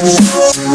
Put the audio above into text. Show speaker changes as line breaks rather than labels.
Thank